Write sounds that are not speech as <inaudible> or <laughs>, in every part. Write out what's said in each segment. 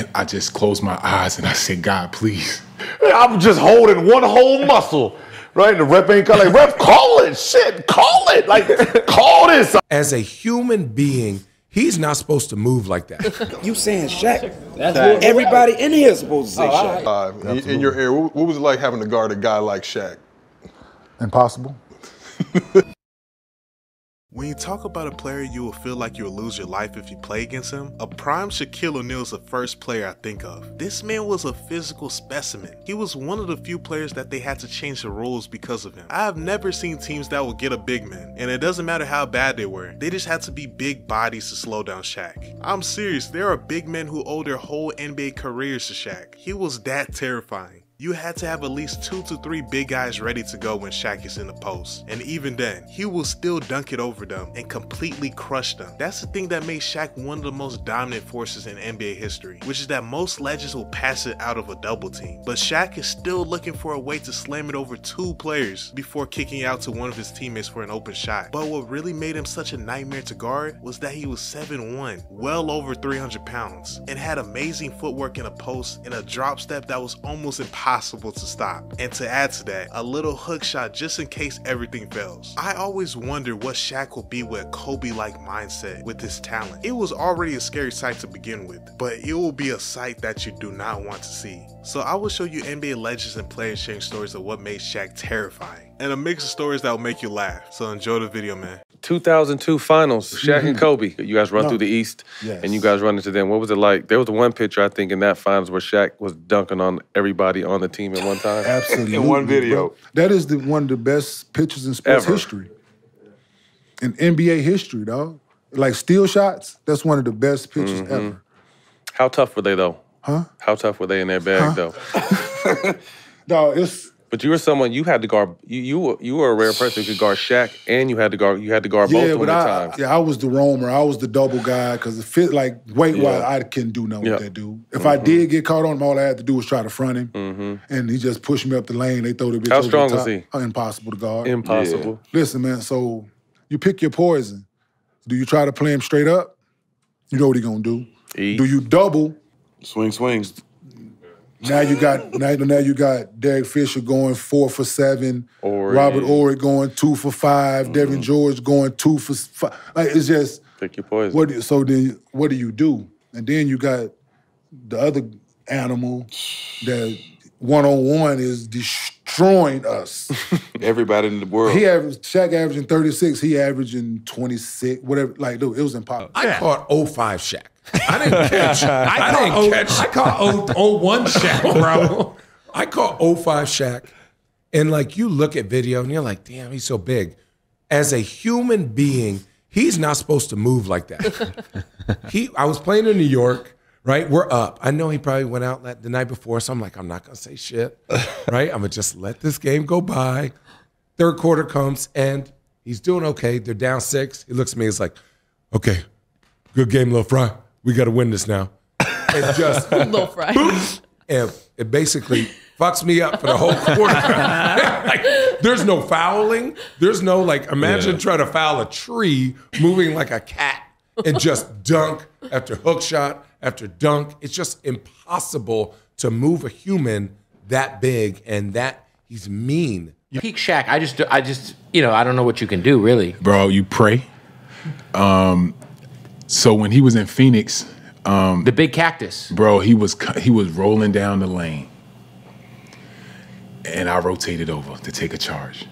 And I just closed my eyes and I said, God, please. I'm just holding one whole muscle. Right? The rep ain't calling. Like, rep, call it. Shit, call it. Like, call this. As a human being, he's not supposed to move like that. <laughs> You saying Shaq? Everybody in here is supposed to say Shaq. Uh, in, in your era, what, what was it like having to guard a guy like Shaq? Impossible. <laughs> When you talk about a player you will feel like you'll lose your life if you play against him, a prime Shaquille O'Neal is the first player I think of. This man was a physical specimen. He was one of the few players that they had to change the rules because of him. I have never seen teams that will get a big man, and it doesn't matter how bad they were, they just had to be big bodies to slow down Shaq. I'm serious, there are big men who owe their whole NBA careers to Shaq. He was that terrifying. You had to have at least two to three big guys ready to go when Shaq is in the post. And even then, he will still dunk it over them and completely crush them. That's the thing that made Shaq one of the most dominant forces in NBA history, which is that most legends will pass it out of a double team. But Shaq is still looking for a way to slam it over two players before kicking out to one of his teammates for an open shot. But what really made him such a nightmare to guard was that he was 7'1, well over 300 pounds, and had amazing footwork in a post and a drop step that was almost impossible impossible to stop. And to add to that, a little hook shot just in case everything fails. I always wonder what Shaq will be with Kobe-like mindset with his talent. It was already a scary sight to begin with, but it will be a sight that you do not want to see. So I will show you NBA legends and players sharing stories of what made Shaq terrifying and a mix of stories that will make you laugh. So enjoy the video, man. 2002 finals, <laughs> Shaq and Kobe. You guys run No. through the East, Yes. and you guys run into them. What was it like? There was one picture I think in that finals where Shaq was dunking on everybody on the team at one <laughs> time. Absolutely. In one video. bro. That is the one of the best pictures in sports Ever. history. In NBA history, dog. Like steal shots, that's one of the best pictures Mm-hmm. ever. How tough were they though? Huh? How tough were they in their bag though? <laughs> Dog, it's But you were someone you had to guard. You you were, you were a rare person who could guard Shaq, and you had to guard you had to guard both yeah, of them at I, times. yeah, I was the roamer. I was the double guy because it fit like weight wise, I couldn't do nothing Yeah. with that dude. If I did get caught on him, all I had to do was try to front him, and he just pushed me up the lane. They throw the bitch How over strong the was he? Uh, Impossible to guard. Impossible. Listen, man. So you pick your poison. Do you try to play him straight up? You know what he gonna do. Eat. Do you double? Swing, swings. Now you got now, now you got Derek Fisher going four for seven, Horry. Robert Horry going two for 5 Mm-hmm. Devean George going two for five. Like it's just Pick your poison. what. do- So then what do you do? And then you got the other animal that one on one is destroying us. <laughs> Everybody in the world. he averaged Shaq averaging thirty six. He averaging twenty six. Whatever. Like dude, it was impossible. I caught 05 Shaq. I didn't catch. <laughs> I, didn't catch. I caught 0, 01 Shaq, bro. <laughs> I caught 05 Shaq. And like you look at video and you're like, damn, he's so big. As a human being, he's not supposed to move like that. he I was playing in New York, right? We're up. I know he probably went out that- the night before, so I'm like, I'm not gonna say shit. <laughs> Right? I'm gonna just let this game go by. Third quarter comes and he's doing okay. They're down six. He looks at me, he's like, okay, good game, Lil Fry. We gotta win this now. <laughs> And just <laughs> Little fry. and it basically fucks me up for the whole quarter. like, there's no fouling. There's no like. Imagine trying to foul a tree moving like a cat and just dunk after hook shot after dunk. It's just impossible to move a human that big and that he's mean. Peak Shaq. I just, I just, you know, I don't know what you can do really. Bro, you pray. Um, so when he was in Phoenix, The big cactus. bro, he was he was rolling down the lane, and I rotated over to take a charge.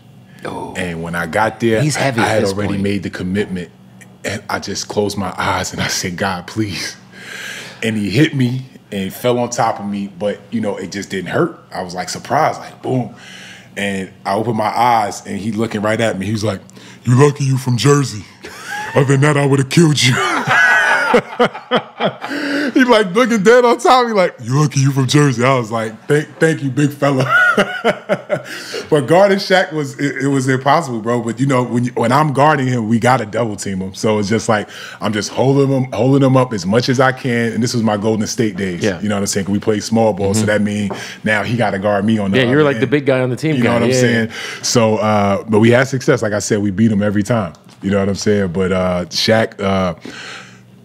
Oh. And when I got there, He's I- heavy I, at had already point. made the commitment, and I just closed my eyes and I said, "God, please." And he hit me and fell on top of me, but you know it just didn't hurt. I was like surprised, like boom. And I opened my eyes and he looking right at me. He was like, "You lucky you from Jersey. Other than that, I would have killed you." <laughs> <laughs> he like looking dead on top me, like, "You lucky you from Jersey." I was like, "Thank, thank you, big fella." <laughs> but guarding Shaq was it, it was impossible, bro. But you know, when you, when I'm guarding him, we gotta double team him. So it's just like I'm just holding him holding him up as much as I can. And this was my Golden State days. Yeah. You know what I'm saying. We play small ball, so that means now he got to guard me on the. Yeah, you're like the big guy on the team. You guy. know what I'm Yeah, saying? So, uh, but we had success. Like I said, we beat him every time. You know what I'm saying? But uh, Shaq, uh,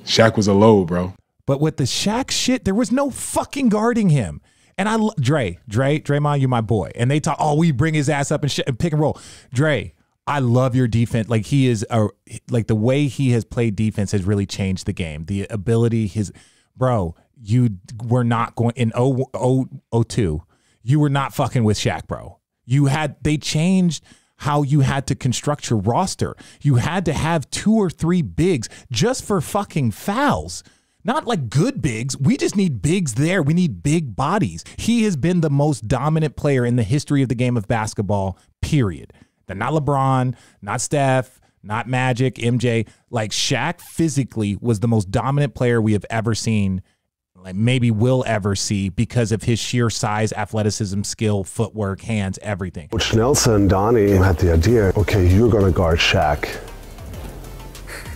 Shaq was a load, bro. But with the Shaq shit, there was no fucking guarding him. And I, Dre, Dre, Draymond, you my boy. And they talk, oh, we bring his ass up and, shit, and pick and roll. Dre, I love your defense. Like he is a, like the way he has played defense has really changed the game. The ability, his, bro, you were not going in 0, 0, 02. You were not fucking with Shaq, bro. You had, they changed how you had to construct your roster. You had to have two or three bigs just for fucking fouls. Not like good bigs. We just need bigs there. We need big bodies. He has been the most dominant player in the history of the game of basketball, period. Then not LeBron, not Steph, not Magic, MJ. Like Shaq physically was the most dominant player we have ever seen, like maybe will ever see because of his sheer size, athleticism, skill, footwork, hands, everything. Coach Nelson, and Donnie had the idea, okay, you're going to guard Shaq.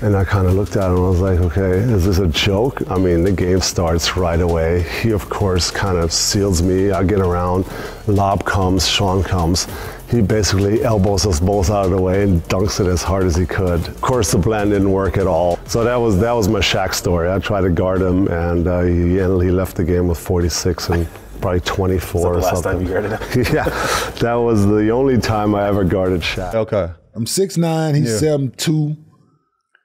And I kind of looked at him and I was like, okay, is this a joke? I mean, the game starts right away. He, of course, kind of seals me. I get around. Lob comes, Sean comes. He basically elbows us both out of the way and dunks it as hard as he could. Of course, the plan didn't work at all. So that was that was my Shaq story. I tried to guard him, and uh, he, he left the game with 46 and probably 24 or last something. time you guarded him? <laughs> yeah, that was the only time I ever guarded Shaq. Okay. I'm six nine. He's Yeah. seven two.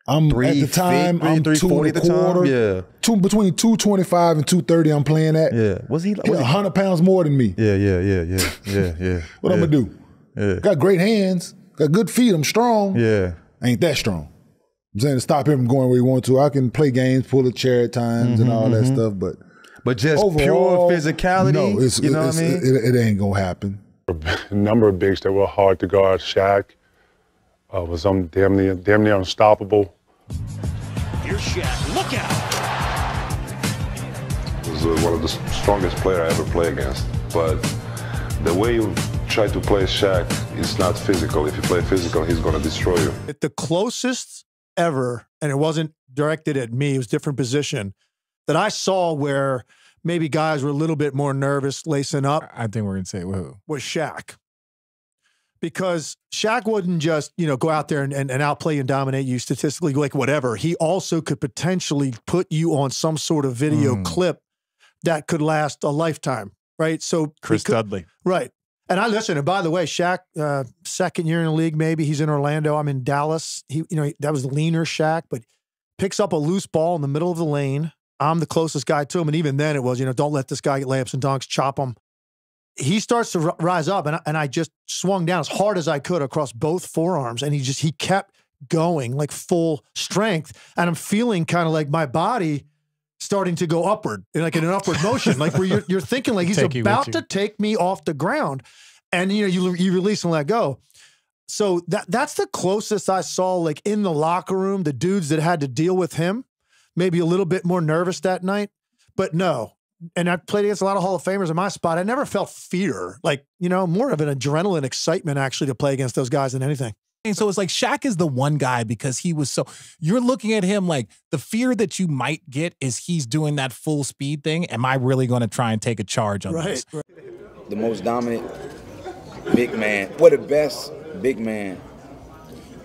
I'm at the time. 350, I'm two and a at the time? quarter. Yeah. Two between two twenty five and two thirty. I'm playing at. Yeah. Was he? He Was he hundred pounds more than me. yeah, yeah, yeah, yeah, yeah, yeah. <laughs> What I'm yeah. gonna do? Yeah. Got great hands. Got good feet. I'm strong. Yeah. Ain't that strong. I'm saying to stop him from going where he wants to. I can play games, pull a chair at times, and all that stuff. But But just overall, pure physicality. No, it's, you know it's- what I mean? It, it ain't gonna happen. a number of bigs that were hard to guard. Shaq uh, was um, damn near damn near unstoppable. Here's Shaq. Look out. was uh, one of the strongest player I ever played against. But the way you try to play Shaq it's not physical. If you play physical, he's going to destroy you. It- the closest ever, and it wasn't directed at me, it was different position that I saw where maybe guys were a little bit more nervous lacing up I think we're gonna say who. was Shaq. Because Shaq wouldn't just, you know, go out there and, and, and outplay and dominate you statistically, like whatever. He also could potentially put you on some sort of video Mm. clip that could last a lifetime, right? So Chris could- Dudley. Right. And I listen. And by the way, Shaq, uh, second year in the league, maybe he's in Orlando. I'm in Dallas. He, you know, that was leaner Shaq, but picks up a loose ball in the middle of the lane. I'm the closest guy to him, and even then, it was, you know, don't let this guy get layups and dunks, chop him. He starts to rise up, and I, and I just swung down as hard as I could across both forearms, and he just he kept going like full strength, and I'm feeling kind of like my body starting to go upward, like in an upward motion, like where you're, you're thinking like <laughs> he's Take about to take me off the ground, and you know you you release and let go. So that that's the closest I saw, like in the locker room, the dudes that had to deal with him, maybe a little bit more nervous that night, but no. And I played against a lot of Hall of Famers in my spot. I never felt fear, like you know, more of an adrenaline excitement actually to play against those guys than anything. And so it's like Shaq is the one guy because he was so you're looking at him like the fear that you might get is he's doing that full speed thing. Am I really going to try and take a charge on this? The most dominant big man, what the best big man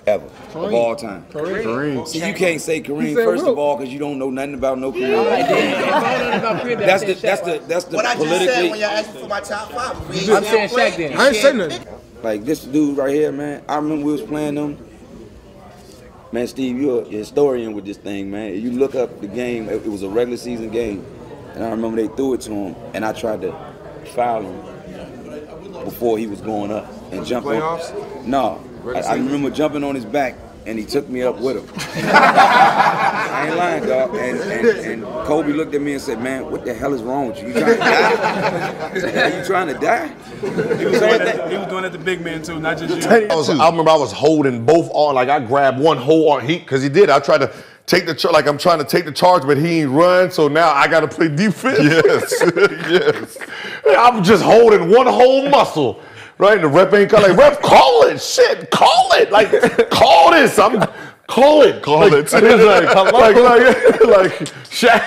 ever of all time. Kareem. Kareem. See, you can't say Kareem said first Wilt. of all because you don't know nothing about no Kareem. I did. If I don't know about Kareem, then I That's the that's the that's the What I just politically. said when y'all asked me for my top five. I'm saying Shaq then. I ain't say nothing. Like this dude right here, man. I remember we was playing them. Man, Steve, you're a historian with this thing, man. You look up the game. It, it was a regular season game, and I remember they threw it to him, and I tried to foul him before he was going up and jump Playoffs? on. No, I, I remember jumping on his back, and he took me up with him. <laughs> I ain't lying, dog. And, and, and Kobe looked at me and said, "Man, what the hell is wrong with you? You trying to die? Are <laughs> you trying to die?" He was, doing that, he was doing that to big man too, not just you. I, was, I remember I was holding both arms, like I grabbed one whole arm, he, because he did. I tried to take the charge, like I'm trying to take the charge, but he ain't run, so now I got to play defense. Yes, <laughs> yes. I'm just holding one whole muscle, right? And the rep ain't calling, like, rep, call it, shit, call it, like, call this. I'm, call it, call like, it. <laughs> It's <laughs> like, like, like, <laughs> like, Shaq,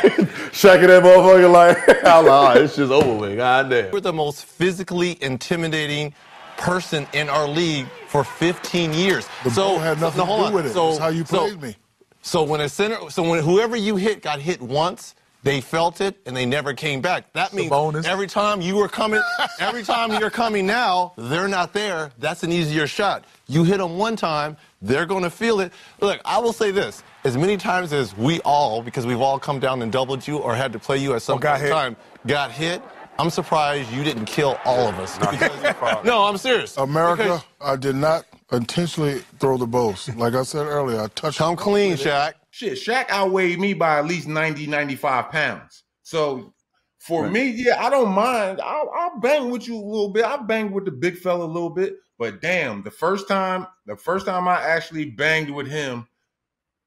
Shaq and that motherfucker, like, Allah, it's just over with, goddamn. We're the most physically intimidating person in our league for 15 years. The so ball had nothing no, to do with it. So It's how you so- played me. So when a center, so when whoever you hit got hit once, They felt it and they never came back. That means every time you were coming, <laughs> every time you're coming now, they're not there. That's an easier shot. You hit them one time, they're going to feel it. Look, I will say this: as many times as we all, because we've all come down and doubled you or had to play you at some point in time, got hit. I'm surprised you didn't kill all of us. Because- no, I'm serious. America, Because- I did not intentionally throw the balls. Like I said earlier, I touched. Come clean, Shaq. Shit, Shaq outweighed me by at least 90, 95 pounds. So for me, yeah, I don't mind. I'll, I'll bang with you a little bit. I banged with the big fella a little bit. But damn, the first time, the first time I actually banged with him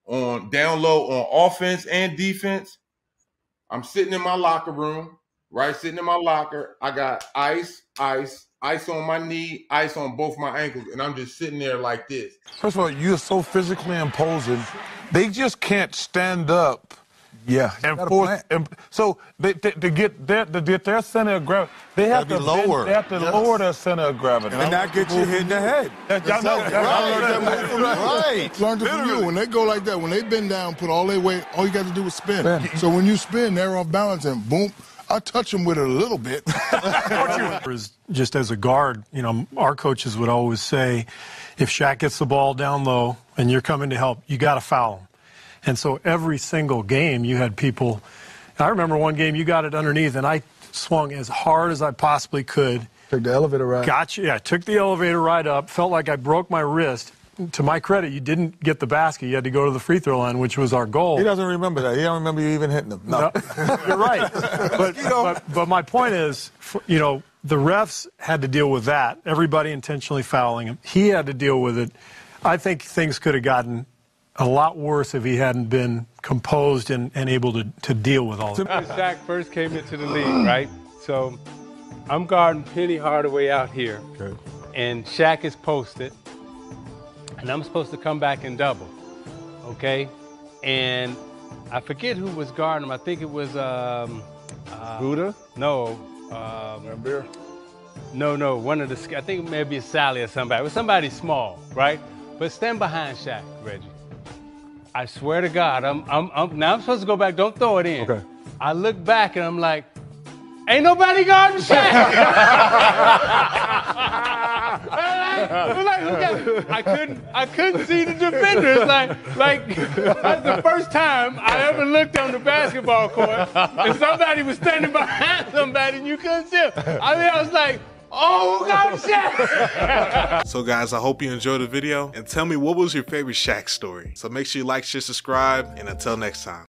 on down low on offense and defense, I'm sitting in my locker room, right? Sitting in my locker. I got ice, ice, ice on my knee, ice on both my ankles, and I'm just sitting there like this. First of all, you're so physically imposing. They just can't stand up. Yeah, and gotta force. And so they, they, to get their to get their center of gravity, they have to Gotta be bend- lower. They have to Yes. lower their center of gravity. And that gets you hit in the head. That, y'all know, I learned that that from you. Right. Learned it from you. When they go like that, when they bend down, put all their weight, all you got to do is spin. So when you spin, they're off balance and boom. I touch them with it a little bit. <laughs> Just as a guard, you know, our coaches would always say, if Shaq gets the ball down low and you're coming to help, you got to foul him. And so every single game, you had people. I remember one game you got it underneath, and I swung as hard as I possibly could. Took the elevator ride. Got you. Yeah, took the elevator right up. Felt like I broke my wrist. To my credit, you didn't get the basket. You had to go to the free throw line, which was our goal. He doesn't remember that. He don't remember you even hitting him. No. <laughs> You're right. <laughs> But, but, but my point is, you know, the refs had to deal with that. Everybody intentionally fouling him. He had to deal with it. I think things could have gotten a lot worse if he hadn't been composed and, and able to, to deal with all of it. When Shaq first came into the league, right? So I'm guarding Penny Hardaway out here, and Shaq is posted, and I'm supposed to come back and double, okay? And I forget who was guarding him. I think it was um, uh, Buddha? No, um, no, no. One of the I think maybe it's Sally or somebody. It was somebody small, right? But stand behind Shaq, Reggie. I swear to God, I'm, I'm, I'm now I'm supposed to go back. Don't throw it in. Okay. I look back and I'm like, ain't nobody guarding Shaq. <laughs> I'm like, I couldn't, I couldn't see the defenders. Like, like that's the first time I ever looked on the basketball court and somebody was standing behind somebody and you couldn't see. I mean, I was like, oh God, Shaq. So guys, I hope you enjoyed the video and tell me what was your favorite Shaq story. So make sure you like, share, subscribe, and until next time.